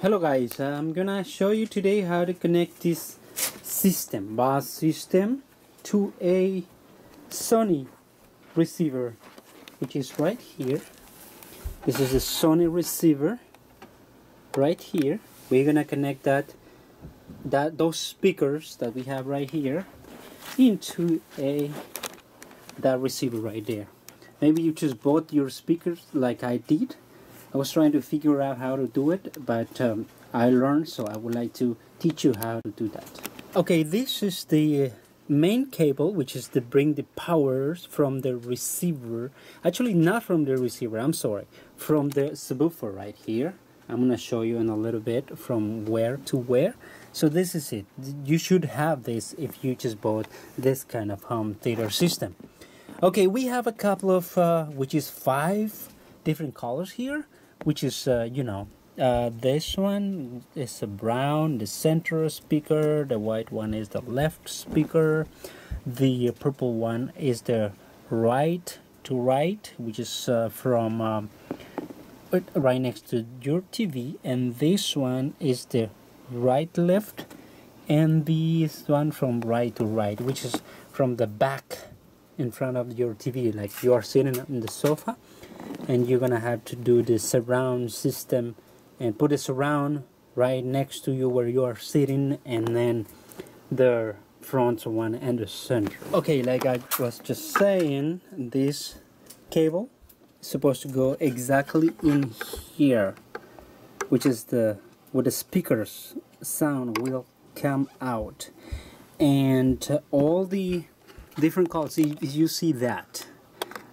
Hello guys, I'm gonna show you today how to connect this system, Bose system to a Sony receiver which is right here. This is a Sony receiver right here. We're gonna connect that that those speakers that we have right here into a that receiver right there. Maybe you just bought your speakers like I did I was trying to figure out how to do it, but um, I learned, so I would like to teach you how to do that. Okay, this is the main cable, which is to bring the powers from the receiver. Actually, not from the receiver, I'm sorry, from the subwoofer right here. I'm to show you in a little bit from where to where. So this is it. You should have this if you just bought this kind of home theater system. Okay, we have a couple of, uh, which is five different colors here which is uh, you know uh, this one is a brown the center speaker the white one is the left speaker the purple one is the right to right which is uh, from um, right next to your TV and this one is the right left and this one from right to right which is from the back in front of your TV like you are sitting in the sofa and you're gonna have to do the surround system and put a surround right next to you where you are sitting and then the front one and the center. Okay like I was just saying this cable is supposed to go exactly in here which is the where the speakers sound will come out. And all the different colors you see that.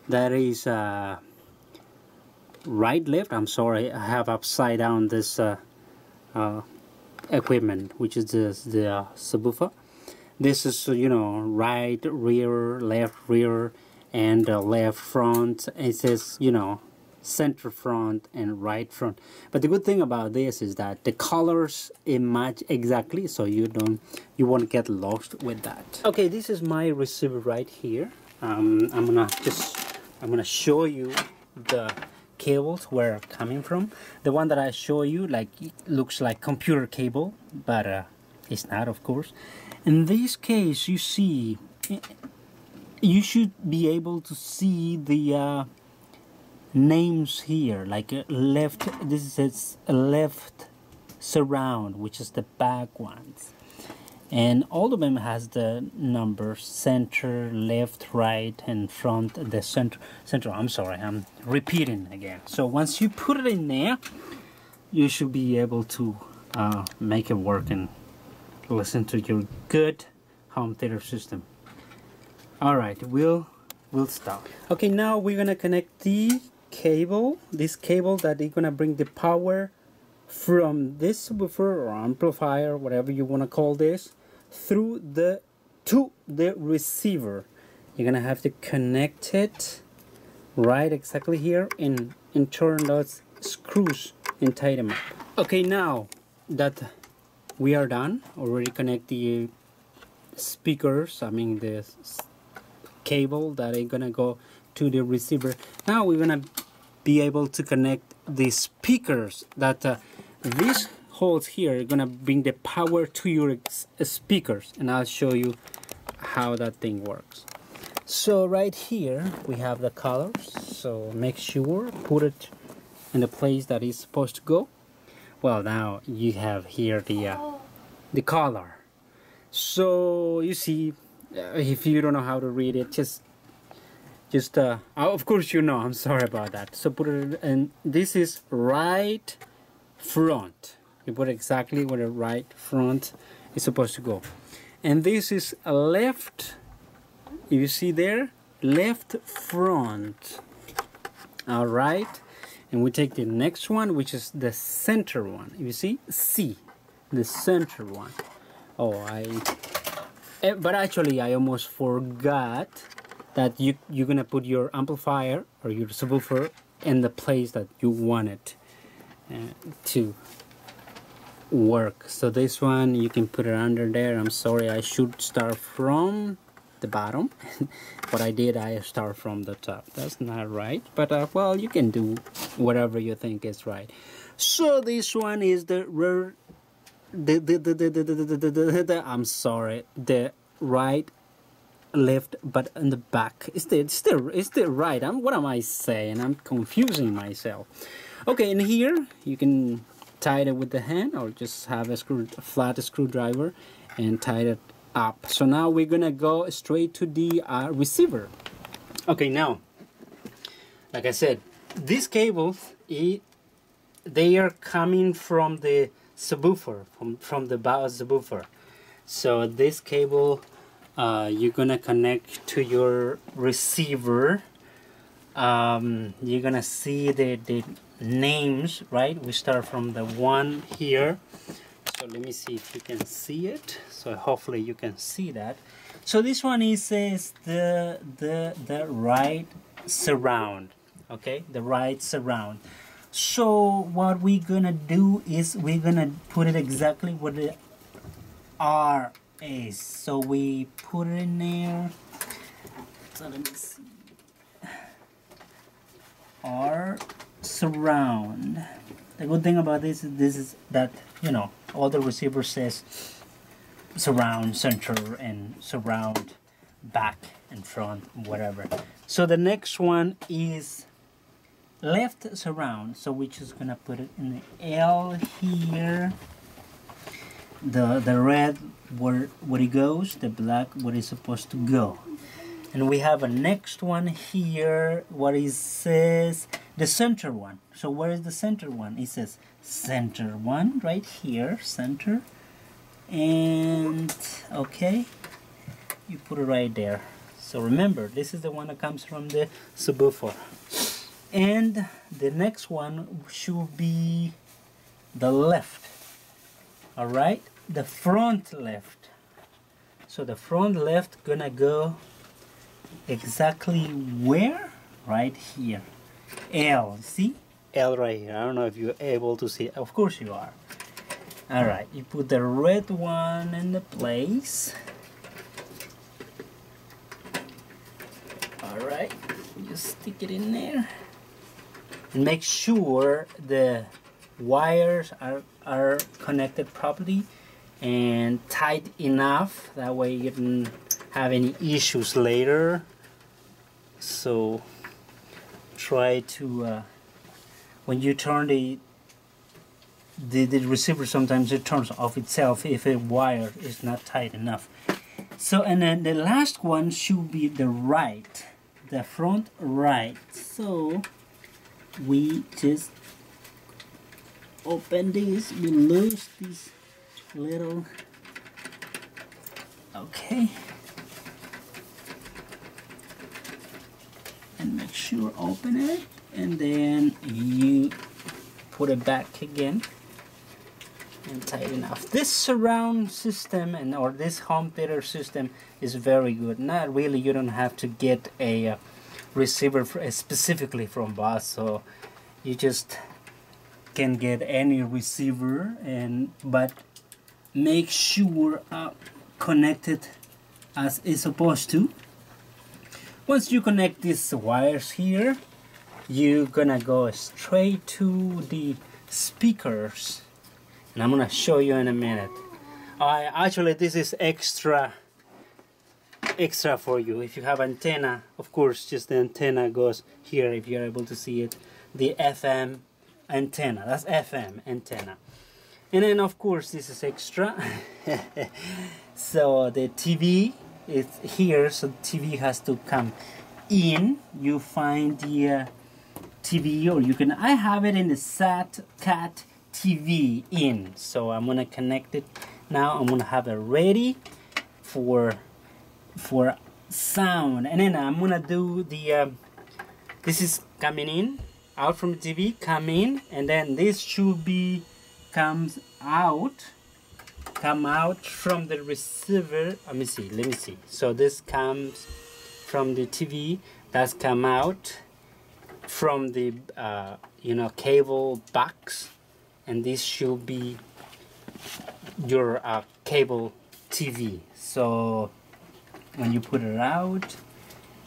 That is uh, right left I'm sorry I have upside down this uh, uh, equipment which is the, the uh, subwoofer. This is you know right rear left rear and left front. It says you know center front and right front. But the good thing about this is that the colors match exactly so you don't you won't get lost with that. Okay this is my receiver right here. Um, I'm gonna just I'm gonna show you the cables were coming from. The one that I show you like looks like computer cable, but uh, it's not of course. In this case you see you should be able to see the uh, names here like uh, left this is left surround which is the back ones and all of them has the numbers center left right and front the center center i'm sorry i'm repeating again. So once you put it in there you should be able to uh, make it work and listen to your good home theater system. All right we'll we'll stop. Okay now we're gonna connect the cable this cable that is gonna bring the power from this subwoofer or amplifier whatever you want to call this through the to the receiver. You're gonna have to connect it right exactly here and and turn those screws and tighten them up okay now that we are done already connect the speakers I mean the cable that is gonna go to the receiver. Now we're gonna be able to connect the speakers that uh, these holes here are gonna bring the power to your speakers and I'll show you how that thing works. So right here we have the colors so make sure put it in the place that is supposed to go. Well now you have here the uh, the color. So you see uh, if you don't know how to read it just just uh, oh, of course you know. I'm sorry about that. So put it and this is right front. You put exactly where the right front is supposed to go. And this is a left you see there? Left front. All right. And we take the next one which is the center one. You see? C. The center one. Oh I eh, but actually I almost forgot that you you're gonna put your amplifier or your subwoofer in the place that you want it uh, to work so this one you can put it under there I'm sorry I should start from the bottom what I did I start from the top that's not right but uh, well you can do whatever you think is right so this one is the rear the the the the, the, the, the, the, the, the I'm sorry the right left but in the back. Is it's the it's the right? I'm what am I saying? I'm confusing myself. Okay and here you can tie it with the hand or just have a screw a flat screwdriver and tie it up. So now we're gonna go straight to the uh, receiver. Okay now like I said these cables it, they are coming from the subwoofer from from the Bose subwoofer. So this cable uh, you're gonna connect to your receiver. Um, you're gonna see the, the names right? We start from the one here. So let me see if you can see it. So hopefully you can see that. So this one is the the the right surround okay? The right surround. So what we're gonna do is we're gonna put it exactly where the R is so we put it in there. So let me see. R surround. The good thing about this is this is that you know all the receiver says surround center and surround back and front whatever. So the next one is left surround. So we're just gonna put it in the L here the the red where where it goes the black where it's supposed to go. And we have a next one here what it says the center one. So where is the center one? It says center one right here center. And okay you put it right there. So remember this is the one that comes from the subwoofer. And the next one should be the left all right the front left. So the front left gonna go exactly where? Right here. L see? L right here. I don't know if you're able to see. Of course you are. All right you put the red one in the place. All right you stick it in there. And make sure the wires are, are connected properly and tight enough. That way you don't have any issues later. So try to uh, when you turn the, the the receiver sometimes it turns off itself if a wire is not tight enough. So and then the last one should be the right the front right. So we just open this we lose this little okay. And make sure open it and then you put it back again. And tighten off this surround system and or this home theater system is very good. Not really you don't have to get a uh, receiver for, uh, specifically from Bose so you just can get any receiver and but make sure uh, connected as is supposed to. Once you connect these wires here you're gonna go straight to the speakers. And I'm gonna show you in a minute. I actually this is extra extra for you. If you have antenna of course just the antenna goes here if you're able to see it. The FM antenna that's FM antenna. And then of course this is extra. So the TV is here so TV has to come in. You find the uh, TV or you can I have it in the SAT cat TV in. So I'm gonna connect it now. I'm gonna have it ready for for sound. And then I'm gonna do the uh, this is coming in out from the TV come in and then this should be comes out come out from the receiver. Let me see let me see. So this comes from the TV that's come out from the uh, you know cable box and this should be your uh, cable TV so when you put it out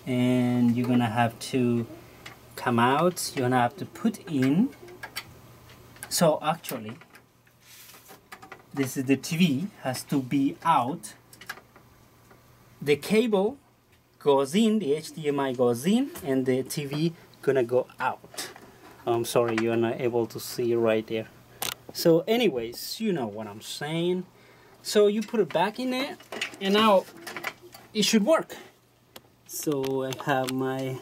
and you're gonna have to come out you're gonna have to put in So actually, this is the TV has to be out. The cable goes in, the HDMI goes in, and the TV gonna go out. I'm sorry, you're not able to see right there. So anyways, you know what I'm saying. So you put it back in there, and now it should work. So I have my,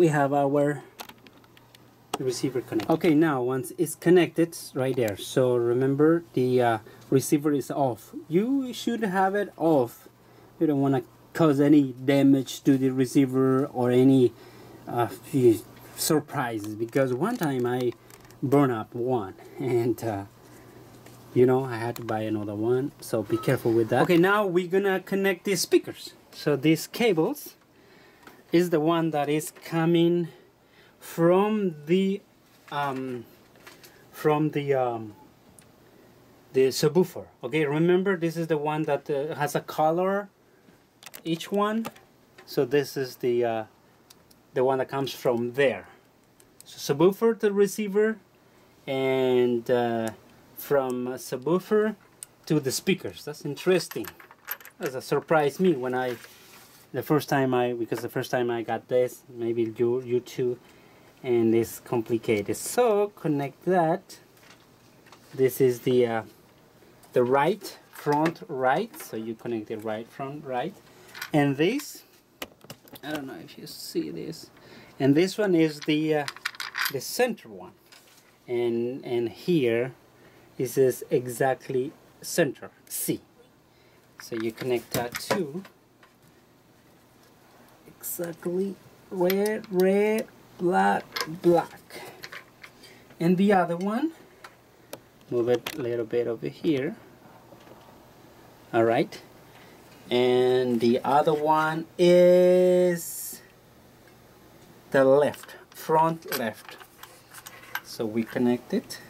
we have our receiver connected. Okay, now once it's connected, right there. So remember the uh, receiver is off. You should have it off. You don't want to cause any damage to the receiver or any uh, surprises because one time I burned up one and uh, you know I had to buy another one so be careful with that okay now we're gonna connect the speakers so these cables is the one that is coming from the um, from the um, the subwoofer okay? Remember this is the one that uh, has a color each one? So this is the uh, the one that comes from there. So subwoofer to receiver and uh, from subwoofer to the speakers. That's interesting. That's a surprise me when I the first time I because the first time I got this maybe you you too and it's complicated. So connect that. This is the uh, the right front right. So you connect the right front right. And this I don't know if you see this. And this one is the uh, the center one. And and here is this exactly center C. So you connect that to exactly. Red red black black. And the other one? Move it a little bit over here. All right and the other one is the left front left. So we connect it.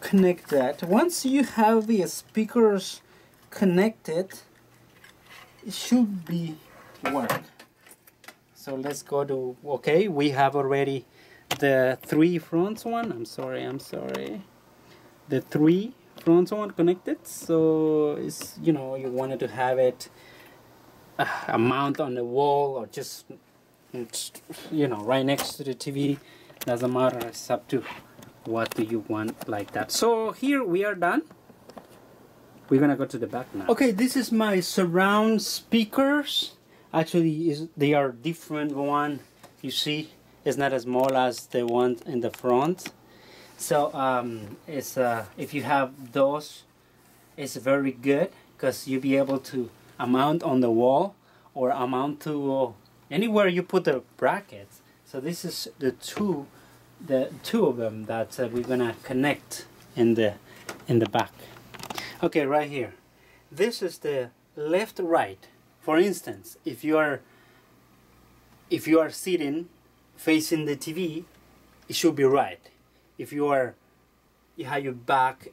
Connect that. Once you have the speakers connected it should be work. So let's go to okay we have already the three fronts one. I'm sorry I'm sorry. The three front one connected. So it's you know you wanted to have it uh, a mount on the wall or just you know right next to the TV doesn't matter. It's up to what do you want like that. So here we are done. We're gonna go to the back now. Okay this is my surround speakers actually is they are different one you see it's not as small as the one in the front. So um, it's uh, if you have those it's very good because you'll be able to mount on the wall or mount to uh, anywhere you put the brackets so this is the two the two of them that uh, we're gonna connect in the in the back. Okay right here. This is the left right for instance, if you are if you are sitting facing the TV, it should be right. If you are you have your back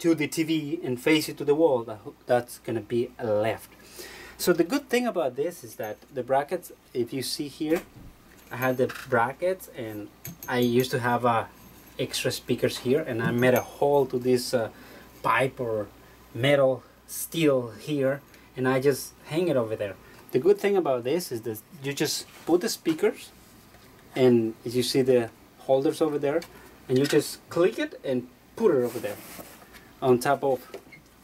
to the TV and face it to the wall, that, that's gonna be left. So the good thing about this is that the brackets, if you see here, I have the brackets and I used to have uh, extra speakers here and I made a hole to this uh, pipe or metal steel here and I just hang it over there. The good thing about this is that you just put the speakers and you see the holders over there and you just click it and put it over there on top of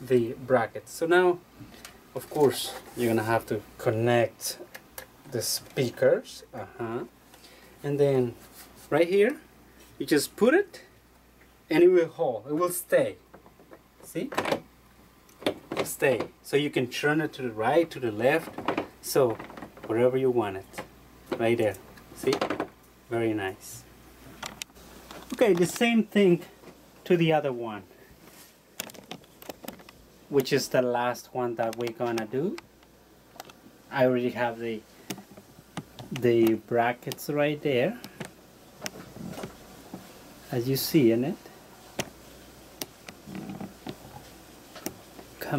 the bracket. So now of course you're gonna have to connect the speakers uh-huh and then right here you just put it and it will hold it will stay see stay. So you can turn it to the right, to the left, so wherever you want it. Right there. See? Very nice. Okay, the same thing to the other one. Which is the last one that we're gonna do. I already have the the brackets right there. As you see in it.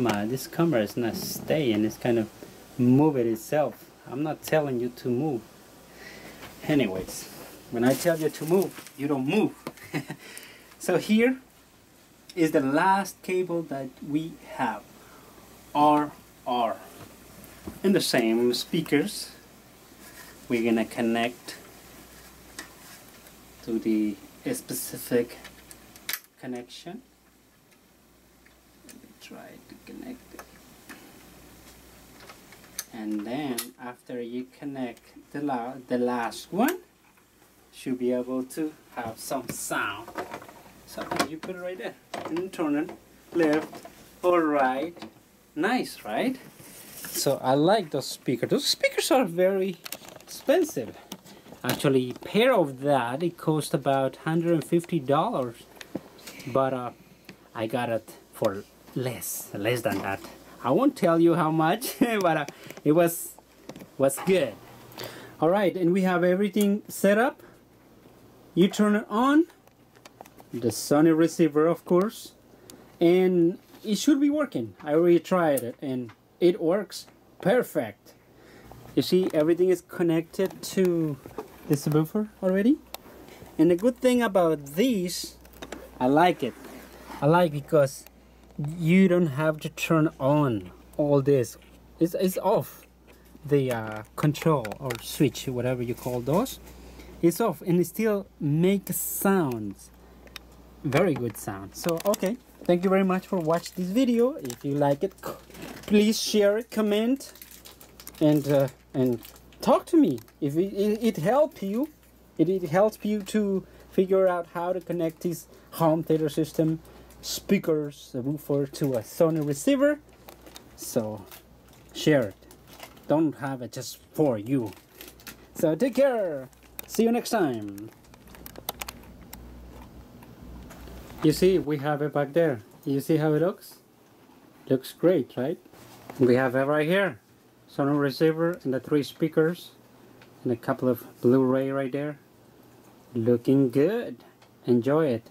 This camera is not staying it's kind of moving itself. I'm not telling you to move. Anyways when I tell you to move you don't move. So here is the last cable that we have RR in the same speakers. We're gonna connect to the specific connection. Let me try to connect it and then after you connect the, la the last one should be able to have some sound. So you put it right there. And turn it left or right. Nice right? So I like those speakers. Those speakers are very expensive. Actually pair of that it cost about $150 but uh, I got it for less less than that. I won't tell you how much but uh, it was was good. All right and we have everything set up. You turn it on. The Sony receiver of course. And it should be working. I already tried it and it works perfect. You see everything is connected to the subwoofer already. And the good thing about this I like it. I like because you don't have to turn on all this. It's, it's off. The uh, control or switch whatever you call those it's off and it still makes sounds. Very good sound. So okay. Thank you very much for watch this video. If you like it please share comment and uh, and talk to me. If it, it, it helps you it, it helps you to figure out how to connect this home theater system speakers a woofer to a Sony receiver. So share it. Don't have it just for you. So take care. See you next time. You see we have it back there. You see how it looks? Looks great right? We have it right here. Sony receiver and the three speakers and a couple of Blu-ray right there. Looking good. Enjoy it